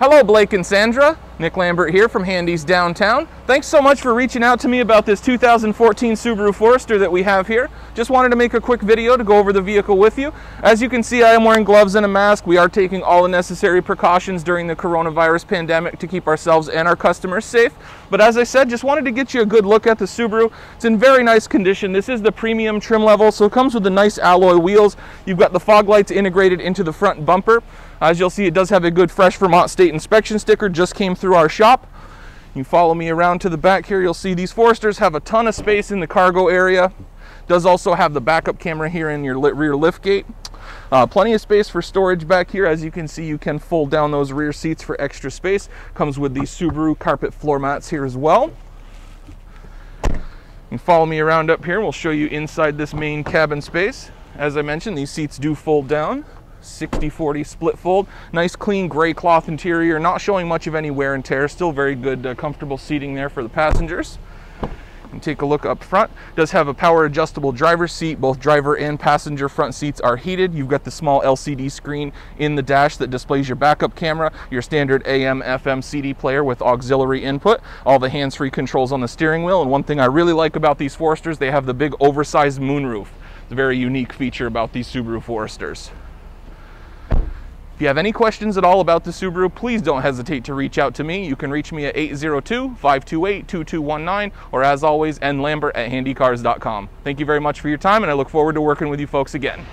Hello, Blake and Sandra. Nick Lambert here from Handy's Downtown. Thanks so much for reaching out to me about this 2014 Subaru Forester that we have here. Just wanted to make a quick video to go over the vehicle with you. As you can see, I am wearing gloves and a mask. We are taking all the necessary precautions during the coronavirus pandemic to keep ourselves and our customers safe. But as I said, just wanted to get you a good look at the Subaru. It's in very nice condition. This is the premium trim level, so it comes with the nice alloy wheels. You've got the fog lights integrated into the front bumper. As you'll see, it does have a good fresh Vermont state inspection sticker, just came through our shop. You follow me around to the back here, you'll see these Foresters have a ton of space in the cargo area. Does also have the backup camera here in your rear lift gate. Uh, plenty of space for storage back here. As you can see, you can fold down those rear seats for extra space. Comes with the Subaru carpet floor mats here as well. You follow me around up here we'll show you inside this main cabin space. As I mentioned, these seats do fold down. 60-40 split fold. Nice clean gray cloth interior, not showing much of any wear and tear. Still very good, uh, comfortable seating there for the passengers. And take a look up front. Does have a power adjustable driver's seat. Both driver and passenger front seats are heated. You've got the small LCD screen in the dash that displays your backup camera, your standard AM, FM, CD player with auxiliary input, all the hands-free controls on the steering wheel. And one thing I really like about these Foresters, they have the big oversized moonroof. It's a very unique feature about these Subaru Foresters. If you have any questions at all about the Subaru, please don't hesitate to reach out to me. You can reach me at 802-528-2219 or as always, nlambert at handycars.com. Thank you very much for your time and I look forward to working with you folks again.